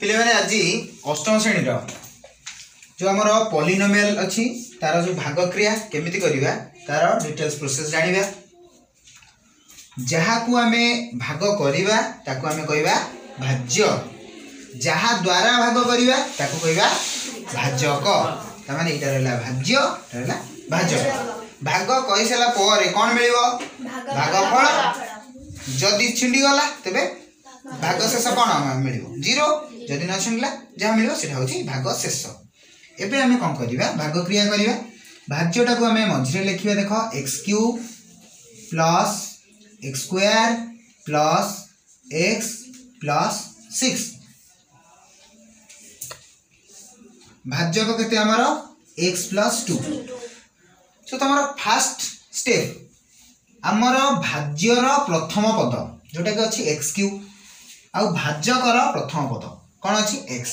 ପିଲାମାନେ ଆଜି ଅଷ୍ଟମ ଶ୍ରେଣୀର ଯେଉଁ ଆମର ପଲିନୋମିଆଲ ଅଛି ତାର ଯେଉଁ ଭାଗକ୍ରିୟା କେମିତି କରିବା ତାର ଡିଟେଲ୍ସ ପ୍ରୋସେସ୍ ଜାଣିବା ଯାହାକୁ ଆମେ ଭାଗ କରିବା ତାକୁ ଆମେ କହିବା ଭାଜ୍ୟ ଯାହା ଦ୍ୱାରା ଭାଗ କରିବା ତାକୁ କହିବା ଭାଜକ ତାମାନେ ଏଇଟା ରହିଲା ଭାଜ୍ୟ ଏଇଟା ରହିଲା ଭାଜକ ଭାଗ କହିସାରିଲା ପରେ କ'ଣ ମିଳିବ ଭାଗଫଳ ଯଦି ଛିଣ୍ଡିଗଲା ତେବେ ଭାଗ ଶେଷ କ'ଣ ମିଳିବ ଜିରୋ ଯଦି ନ ଶୁଣିଲା ଯାହା ମିଳିବ ସେଇଟା ହେଉଛି ଭାଗ ଶେଷ ଏବେ ଆମେ କ'ଣ କରିବା ଭାଗ କ୍ରିୟା କରିବା ଭାଜ୍ୟଟାକୁ ଆମେ ମଝିରେ ଲେଖିବା ଦେଖ x cube plus x square plus x plus six ଭାଜ୍ୟକ କେତେ ଆମର ଏକ୍ସ ପ୍ଲସ୍ ଟୁ ସୋ ତୁମର ଫାଷ୍ଟ ଷ୍ଟେପ୍ ଆମର ଭାଜ୍ୟର ପ୍ରଥମ ପଦ ଯେଉଁଟାକି ଅଛି ଏକ୍ସ କ୍ୟୁ ଆଉ ଭାଜକର ପ୍ରଥମ ପଦ कौन अच्छी एक्स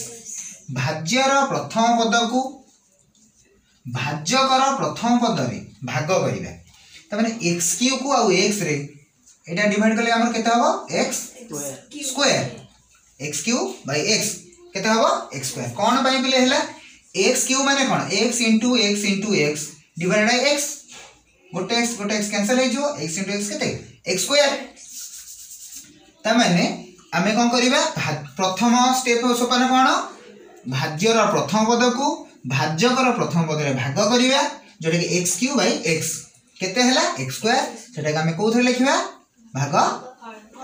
भाज्यर प्रथम पद को भाज्यकर प्रथम पद भी भाग करवा एक्स क्यू को आक्स यहाँ डिमेड कले आम केव एक्स स्क्वे एक्स क्यू बक्स के हम एक्स स्क् कौन पिले एक्स क्यू मैंने कौन x into x into x divide by x गोटे एक्स गोटे एक्स कैनसल होक्स इंटु एक्स के एक्स स्क्वे ଆମେ କ'ଣ କରିବା ପ୍ରଥମ ଷ୍ଟେପ୍ ସୋପାନ କ'ଣ ଭାଜ୍ୟର ପ୍ରଥମ ପଦକୁ ଭାଜକର ପ୍ରଥମ ପଦରେ ଭାଗ କରିବା ଯେଉଁଟାକି ଏକ୍ସ କ୍ୟୁ ବାଇ ଏକ୍ସ କେତେ ହେଲା ଏକ୍ସ ସ୍କୋୟାର ସେଟାକୁ ଆମେ କେଉଁଥିରେ ଲେଖିବା ଭାଗ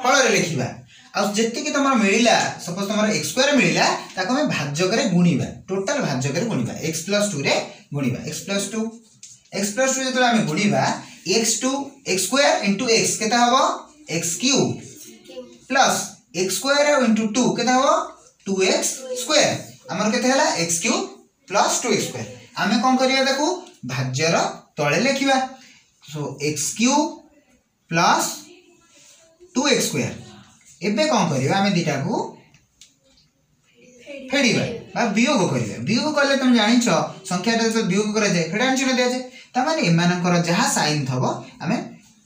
ଫଳରେ ଲେଖିବା ଆଉ ଯେତିକି ତମର ମିଳିଲା ସପୋଜ ତମର ଏକ୍ସ ସ୍କୋୟାର ମିଳିଲା ତାକୁ ଆମେ ଭାଜକରେ ଗୁଣିବା ଟୋଟାଲ ଭାଜକରେ ଗୁଣିବା ଏକ୍ସ ପ୍ଲସ୍ ଟୁରେ ଗୁଣିବା x plus two x plus two ଯେତେବେଳେ ଆମେ ଗୁଣିବା x two x square into x କେତେ ହେବ x cube plus x square है इनटू टू कितना हुआ टू एक्स स्क्वायर अमर कितना है x cube plus two x square आमे कौन करिए देखो भाज्यर तले लिखा सो x cube plus two x square एवं कौन करें दीटा को फेड़ा वियोग करोग कले तुम जान संख्या जो तो वियोग कराए दि जाए मैंने तर जहाँ सैन थे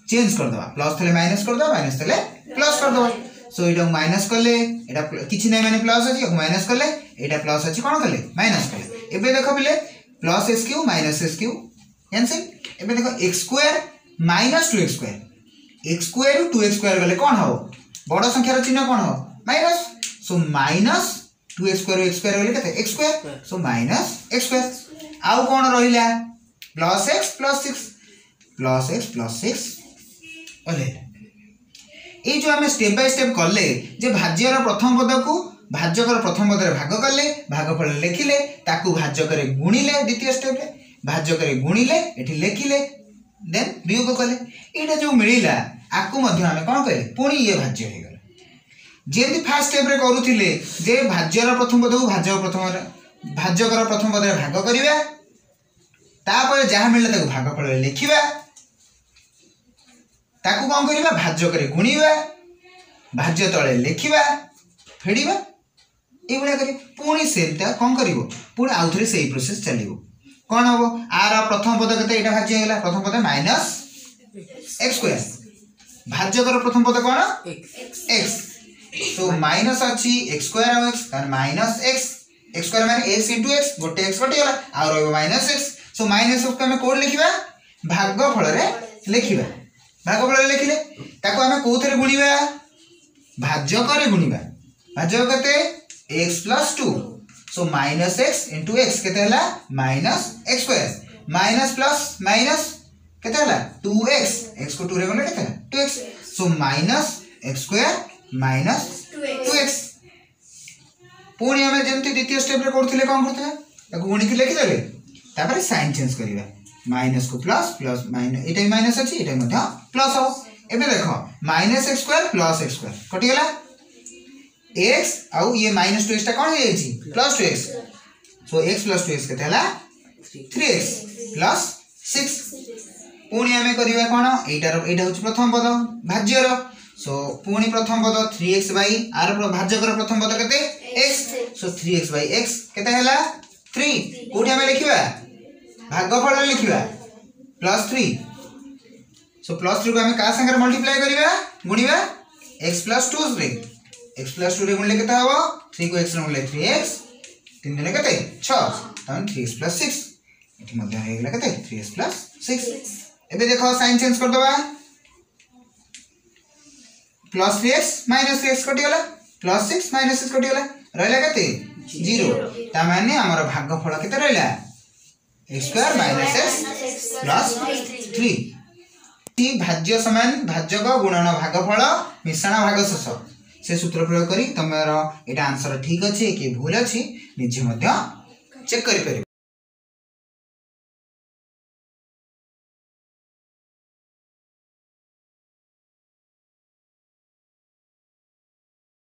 चेंज करदे प्लस थे माइनस करदे माइनस थे प्लस करदे सो यू माइनस कले कि ना मैंने प्लस अच्छे माइनस कले यहाँ प्लस अच्छे कौन कले माइनस कले ए देख बिले plus x cube minus x cube जानसी एम देख x square minus two x square x square two x square गले कौन हम बड़ संख्यार चिन्ह कौन हम minus so minus two x square x गले क्या x square so minus x square आउ कौन रहा plus x plus six plus x plus six এই ଯେଉଁ ଆମେ ଷ୍ଟେପ୍ ବାଇ ଷ୍ଟେପ୍ କଲେ ଯେ ଭାଜ୍ୟର ପ୍ରଥମ ପଦକୁ ଭାଜକର ପ୍ରଥମ ପଦରେ ଭାଗ କଲେ ଭାଗଫଳରେ ଲେଖିଲେ ତାକୁ ଭାଜକରେ ଗୁଣିଲେ ଦ୍ୱିତୀୟ ଷ୍ଟେପ୍ରେ ଭାଜକରେ ଗୁଣିଲେ ଏଠି ଲେଖିଲେ ଦେନ୍ ବିୟୋଗ କଲେ ଏଇଟା ଯେଉଁ ମିଳିଲା ଆକୁ ମଧ୍ୟ ଆମେ କ'ଣ କହିଲେ ପୁଣି ଇଏ ଭାଜ୍ୟ ହେଇଗଲା ଯେମିତି ଫାର୍ଷ୍ଟ ଷ୍ଟେପ୍ରେ କରୁଥିଲେ ଯେ ଭାଜ୍ୟର ପ୍ରଥମ ପଦକୁ ଭାଜକ ପ୍ରଥମ ଭାଜକର ପ୍ରଥମ ପଦରେ ଭାଗ କରିବା ତାପରେ ଯାହା ମିଳିଲା ତାକୁ ଭାଗଫଳରେ ଲେଖିବା ତାକୁ କ'ଣ କରିବା ଭାଜ୍ୟ କରି ଗୁଣିବା ଭାଜ୍ୟ ତଳେ ଲେଖିବା ଫେଡ଼ିବା ଏଇଭଳିଆ କରି ପୁଣି ସେଟା କ'ଣ କରିବ ପୁଣି ଆଉଥରେ ସେଇ ପ୍ରୋସେସ୍ ଚାଲିବ କ'ଣ ହେବ ଆର ପ୍ରଥମ ପଦ କେତେ ଏଇଟା ଭାଜ୍ୟ ହେଇଗଲା ପ୍ରଥମ ପଦ ମାଇନସ୍ ଏକ୍ସ ସ୍କୋୟାର ଭାଜ୍ୟକର ପ୍ରଥମ ପଦ କ'ଣ ଏକ୍ସ সো মাইনস অছি এক্স স্কোয়ার আউ এক্স তাহলে মাইনস এক্স এক্স স্কোয়ার মানে এক্স ইন্টু এক্স গোটে এক্স কটিগলা আউ রহব মাইনস এক্স সো মাইনস এক্সকে আমি কোড লিখিবা ভাগ ফলরে লিখিবা ভাগ কৰা লিখিলে তাক আমি কোতৰ গুণিবা ভাৰ্য কৰে গুণিবা ভাৰ্য হ'কতে x + 2 সো -x * x কিতে হলা -x² -+- কিতে হলা 2x x কো 2 ৰে গুণলে কিতে হলা 2x সো -x² - 2x পূৰণি আমি যন্তি দ্বিতীয় স্টেপৰে কৰতিলে কি কৰোঁ কৰতে তাক গুণি কি লিখিলে তাৰ পাৰ সাইন চেঞ্জ কৰিবা माइनस को प्लस प्लस माइन माइनस अच्छी ये प्लस हम एवं देख minus x square plus x square कटिगला x आउ ये माइनस टू एक्सटा कौन हो plus two x so x plus two x के थ्री एक्स प्लस सिक्स पुणी आम कर कौन यार यहाँ हूँ प्रथम पद भाज्यर सो पुणी प्रथम पद थ्री एक्स बै आर भाज्यकर प्रथम पद के थ्री एक्स बै एक्स के थ्री भागफल लिखा plus three so plus three को आम क्या सागर मल्टीप्लाए कर गुणवा x plus two x plus two गुणले कैसे हम थ्री को एक्स गुणले थ्री एक्स तीन दिन के थ्री एक्स प्लस सिक्स ये थ्री एक्स प्लस सिक्स एवं देख सैन चेज करदे plus three x minus three x कटिगला plus six minus six कटिगला रहा कैसे जीरो भागफल के रहा x square minus x plus three টি ভাজ্য সমান ভাজক গুণন ভাগফল মিশ্রণ ভাগশেষ সে সূত্র প্রয়োগ করে তোমার এটা আনসর ঠিক আছে কি ভুল অছে নিজে মধ্যে চেক করে